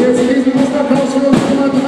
Esse mesmo Gustavo, o senhor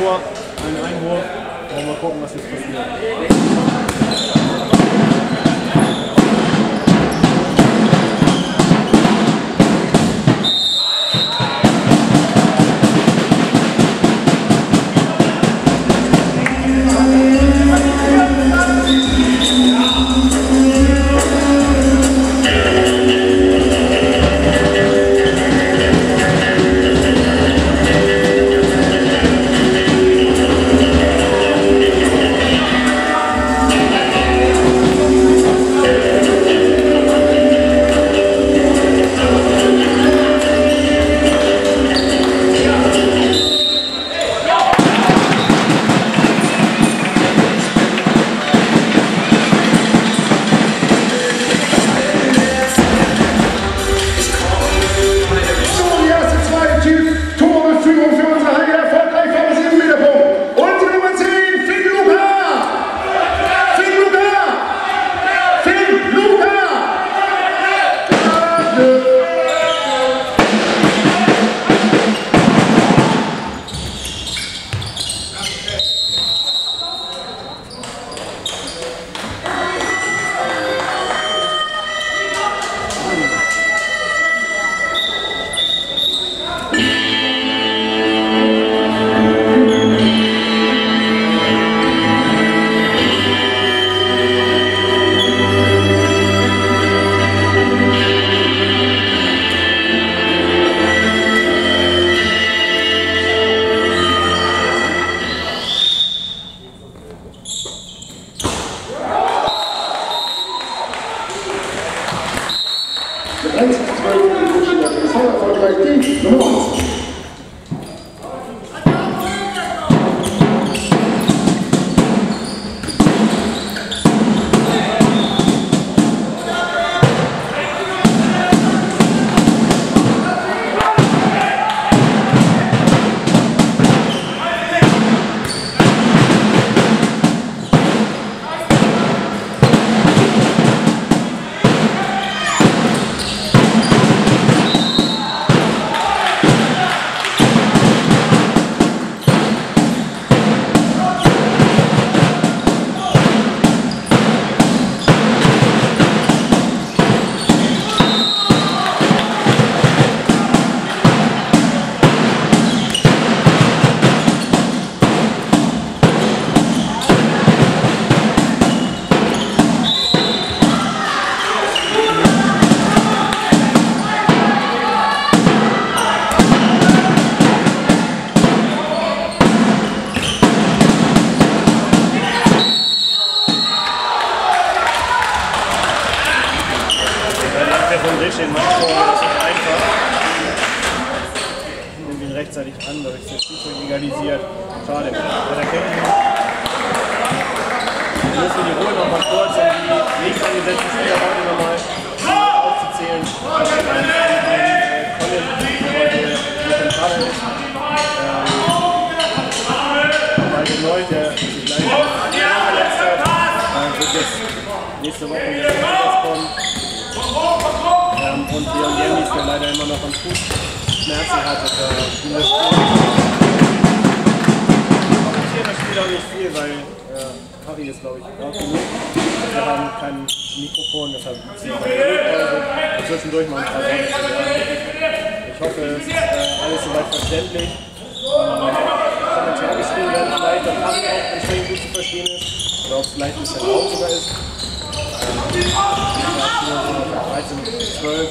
Tor, einen Einwurf. Mal gucken, was jetzt passiert. Wir müssen die Ruhe nochmal kurz, um die links angesetzten Spieler heute nochmal aufzuzählen. Ähm, Neu, der sich leider verletzt hat, äh, wird jetzt nächste Woche jetzt kommen. Ähm, und Leon Jendis, der leider immer noch am Fuß Schmerzen hat. Und, äh, in das Spiel das Spiel auch nicht viel, weil äh, Harry ist, glaube ich, laut genug. Wir haben kein Mikrofon, deshalb zwischendurch mal ein paar sagen. Ich hoffe, es ist äh, alles soweit verständlich. Kommentare geschrieben werden vielleicht, ob Harry auch entsprechend gut zu verstehen ist oder ob es vielleicht ein bisschen laut sogar ist. Ähm, 13, 12.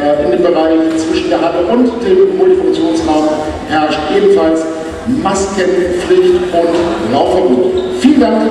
äh, in dem Bereich zwischen der Halle und dem Multifunktionsraum herrscht ebenfalls Maskenpflicht und Laufverbot. Vielen Dank.